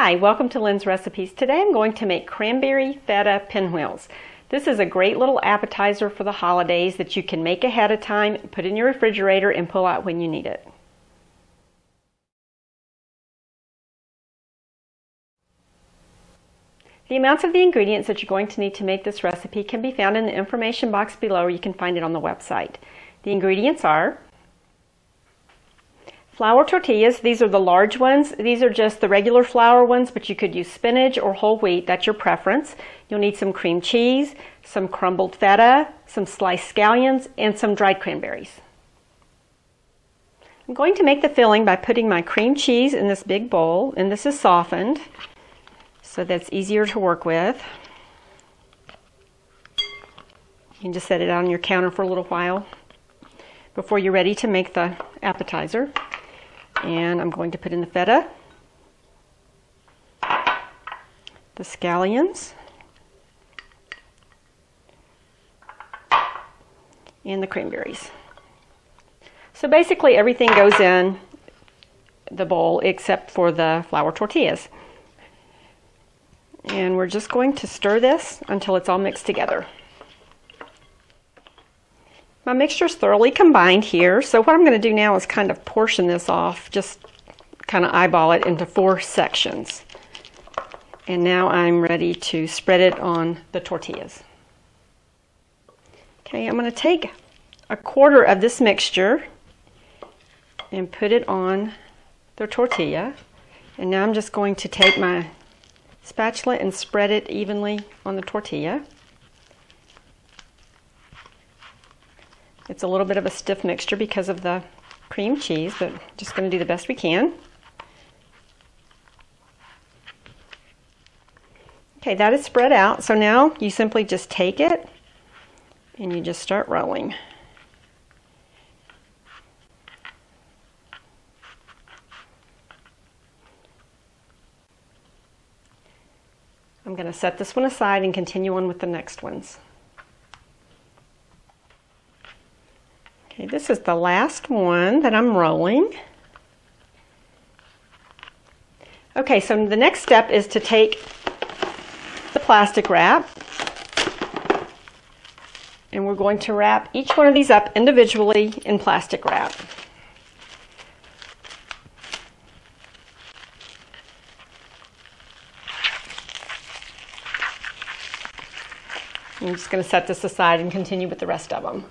Hi, welcome to Lynn's Recipes. Today I'm going to make cranberry feta pinwheels. This is a great little appetizer for the holidays that you can make ahead of time, put in your refrigerator, and pull out when you need it. The amounts of the ingredients that you're going to need to make this recipe can be found in the information box below or you can find it on the website. The ingredients are flour tortillas, these are the large ones. These are just the regular flour ones, but you could use spinach or whole wheat, that's your preference. You'll need some cream cheese, some crumbled feta, some sliced scallions, and some dried cranberries. I'm going to make the filling by putting my cream cheese in this big bowl, and this is softened so that's easier to work with. You can just set it on your counter for a little while before you're ready to make the appetizer. And I'm going to put in the feta, the scallions, and the cranberries. So basically everything goes in the bowl except for the flour tortillas. And we're just going to stir this until it's all mixed together. My mixture is thoroughly combined here, so what I'm going to do now is kind of portion this off, just kind of eyeball it into four sections. And now I'm ready to spread it on the tortillas. Okay, I'm going to take a quarter of this mixture and put it on the tortilla. And now I'm just going to take my spatula and spread it evenly on the tortilla. It's a little bit of a stiff mixture because of the cream cheese, but just going to do the best we can. Okay, that is spread out. So now you simply just take it and you just start rolling. I'm going to set this one aside and continue on with the next ones. Okay, this is the last one that I'm rolling. Okay, so the next step is to take the plastic wrap and we're going to wrap each one of these up individually in plastic wrap. I'm just going to set this aside and continue with the rest of them.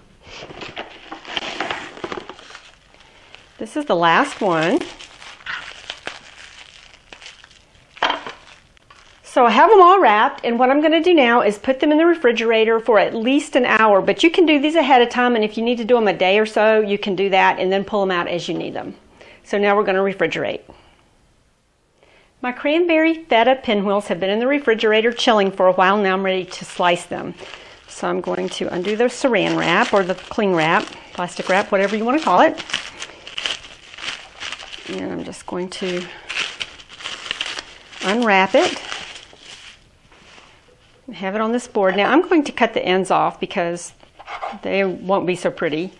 This is the last one. So I have them all wrapped and what I'm going to do now is put them in the refrigerator for at least an hour. But you can do these ahead of time and if you need to do them a day or so, you can do that and then pull them out as you need them. So now we're going to refrigerate. My cranberry feta pinwheels have been in the refrigerator chilling for a while. Now I'm ready to slice them. So I'm going to undo the saran wrap or the cling wrap, plastic wrap, whatever you want to call it. And I'm just going to unwrap it have it on this board. Now I'm going to cut the ends off because they won't be so pretty.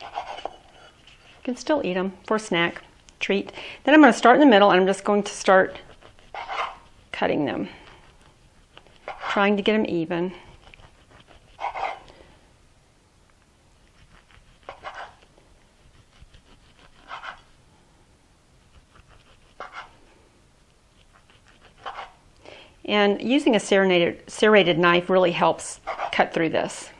You can still eat them for a snack treat. Then I'm going to start in the middle and I'm just going to start cutting them, trying to get them even. And using a serrated, serrated knife really helps cut through this.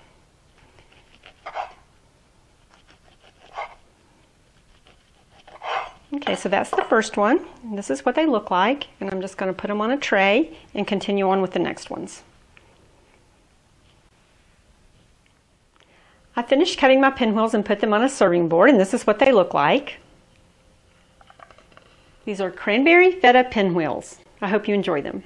Okay, so that's the first one. This is what they look like, and I'm just going to put them on a tray and continue on with the next ones. I finished cutting my pinwheels and put them on a serving board, and this is what they look like. These are cranberry feta pinwheels. I hope you enjoy them.